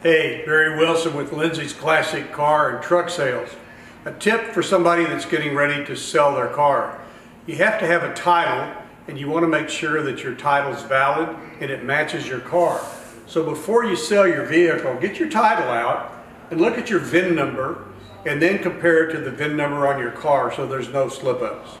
Hey, Barry Wilson with Lindsay's Classic Car and Truck Sales. A tip for somebody that's getting ready to sell their car. You have to have a title and you want to make sure that your title's valid and it matches your car. So before you sell your vehicle, get your title out and look at your VIN number and then compare it to the VIN number on your car so there's no slip ups.